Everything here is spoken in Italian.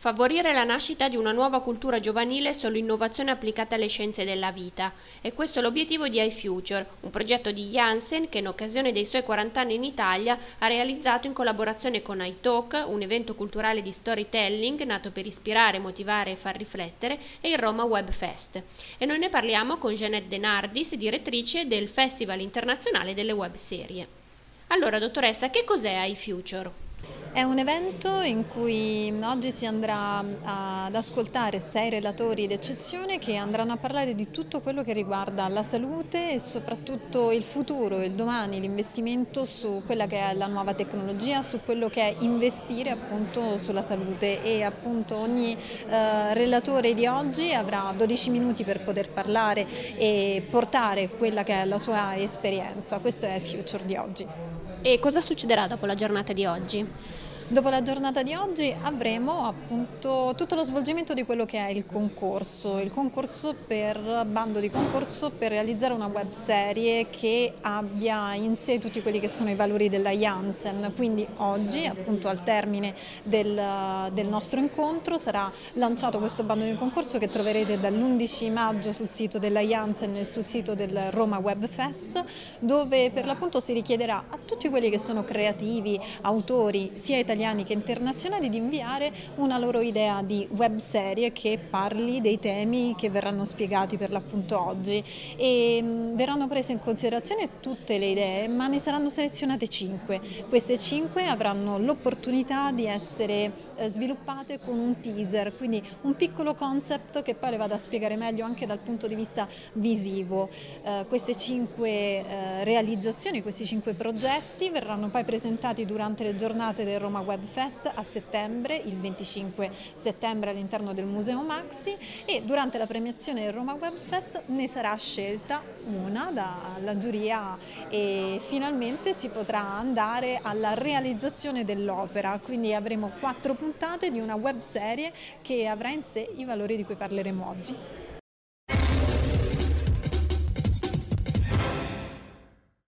Favorire la nascita di una nuova cultura giovanile sull'innovazione applicata alle scienze della vita. E questo è l'obiettivo di iFuture, un progetto di Janssen che in occasione dei suoi 40 anni in Italia ha realizzato in collaborazione con iTalk, un evento culturale di storytelling nato per ispirare, motivare e far riflettere, e il Roma Web Fest. E noi ne parliamo con Jeanette Denardis, direttrice del Festival internazionale delle web serie. Allora, dottoressa, che cos'è iFuture? È un evento in cui oggi si andrà ad ascoltare sei relatori d'eccezione che andranno a parlare di tutto quello che riguarda la salute e soprattutto il futuro, il domani, l'investimento su quella che è la nuova tecnologia, su quello che è investire appunto sulla salute e appunto ogni eh, relatore di oggi avrà 12 minuti per poter parlare e portare quella che è la sua esperienza. Questo è il Future di oggi. E cosa succederà dopo la giornata di oggi? Dopo la giornata di oggi avremo appunto tutto lo svolgimento di quello che è il concorso, il concorso per bando di concorso per realizzare una web serie che abbia in sé tutti quelli che sono i valori della Janssen, quindi oggi appunto al termine del, del nostro incontro sarà lanciato questo bando di concorso che troverete dall'11 maggio sul sito della Janssen e sul sito del Roma Web Fest dove per l'appunto si richiederà a tutti quelli che sono creativi, autori sia italiani italiani che internazionali di inviare una loro idea di web serie che parli dei temi che verranno spiegati per l'appunto oggi e mm, verranno prese in considerazione tutte le idee ma ne saranno selezionate cinque. Queste cinque avranno l'opportunità di essere eh, sviluppate con un teaser, quindi un piccolo concept che poi le vado a spiegare meglio anche dal punto di vista visivo. Eh, queste cinque eh, realizzazioni, questi cinque progetti verranno poi presentati durante le giornate del Roma Web Fest a settembre, il 25 settembre all'interno del Museo Maxi e durante la premiazione del Roma Web Fest ne sarà scelta una dalla giuria e finalmente si potrà andare alla realizzazione dell'opera, quindi avremo quattro puntate di una web serie che avrà in sé i valori di cui parleremo oggi.